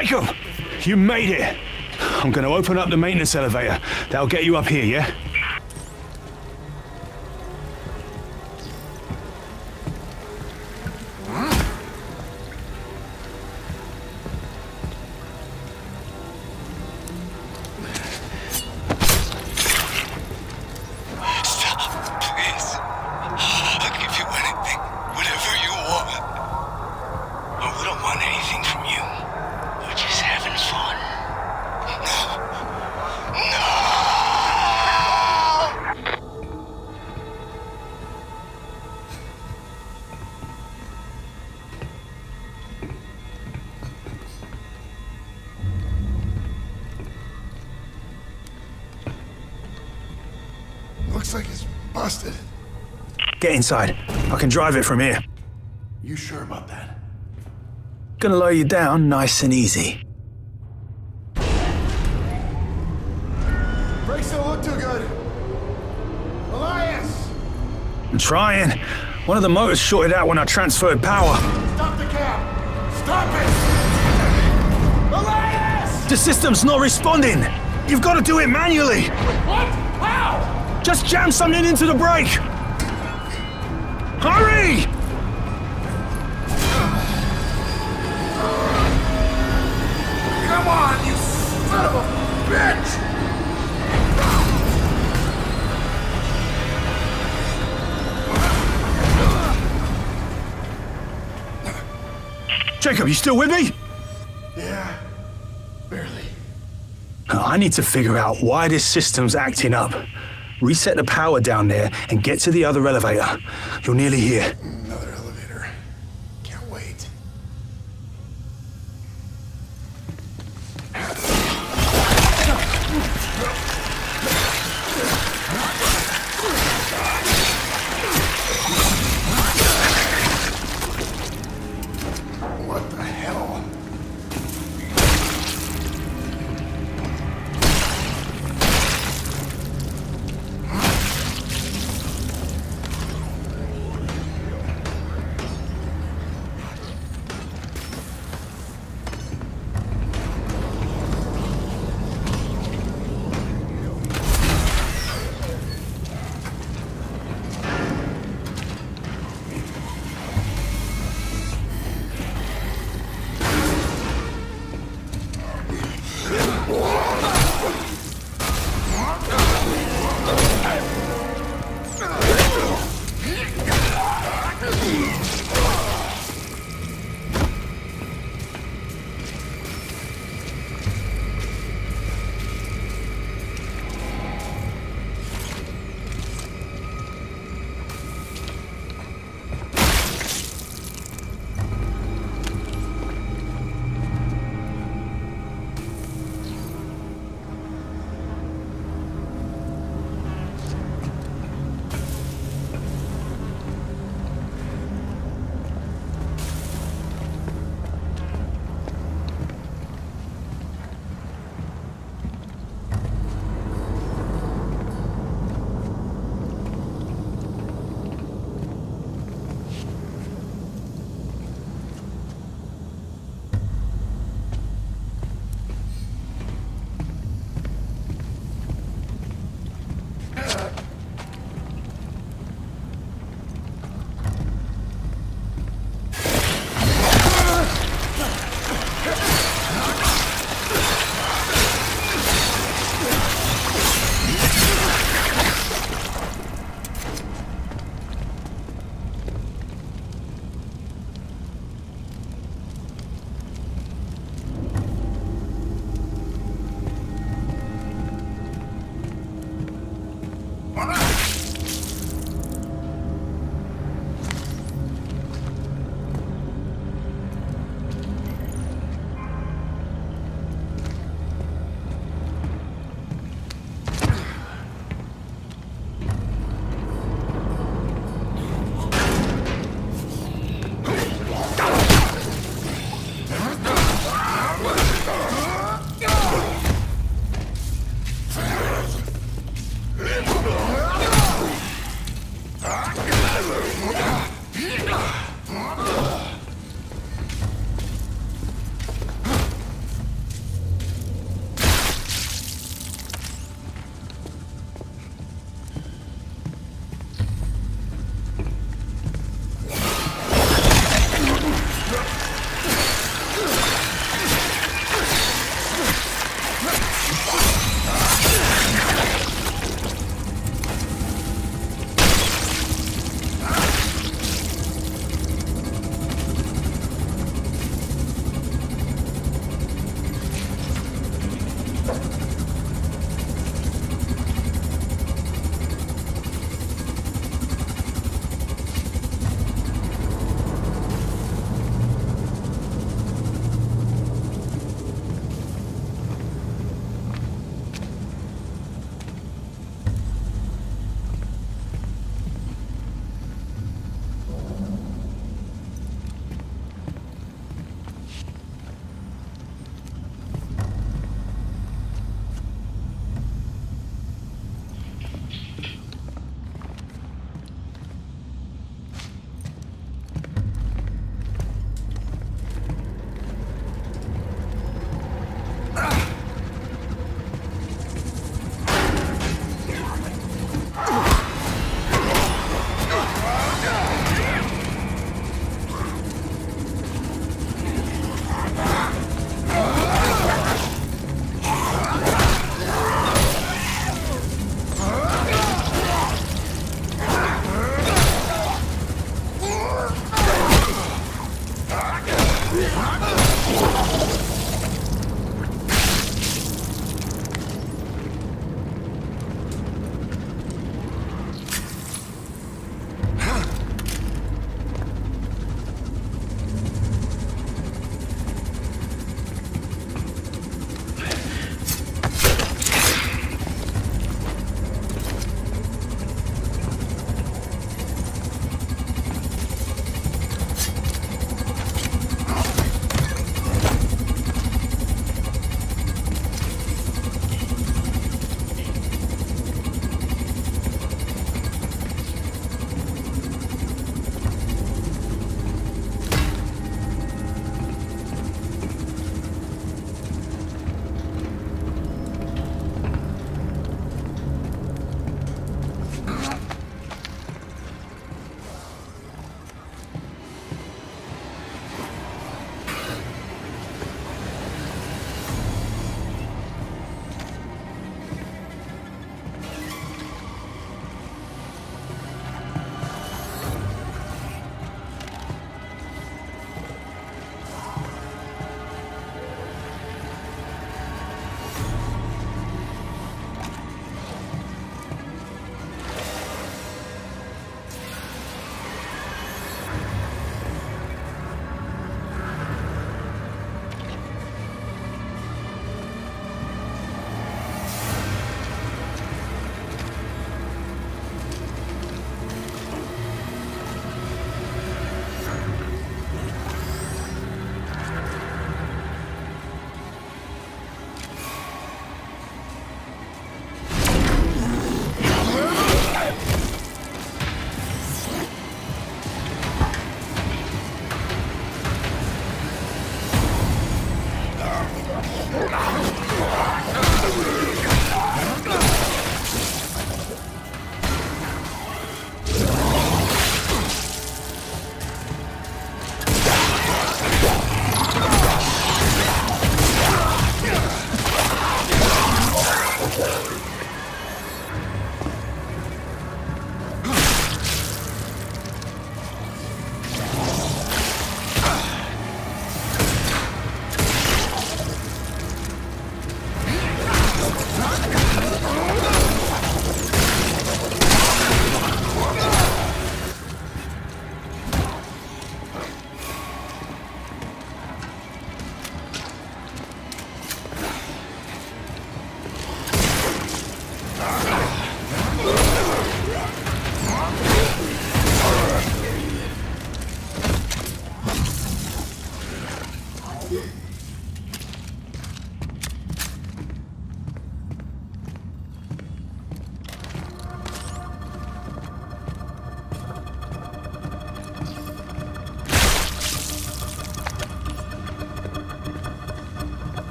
Jacob! You made it! I'm gonna open up the maintenance elevator. That'll get you up here, yeah? Get inside. I can drive it from here. You sure about that? Gonna lower you down nice and easy. Brakes don't look too good. Elias! I'm trying. One of the motors shorted out when I transferred power. Stop the cab! Stop it! Elias! The system's not responding. You've got to do it manually. What? How? Just jam something into the brake. Hurry! Come on, you son of a bitch! Jacob, you still with me? Yeah, barely. I need to figure out why this system's acting up. Reset the power down there and get to the other elevator. You're nearly here.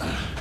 Uh.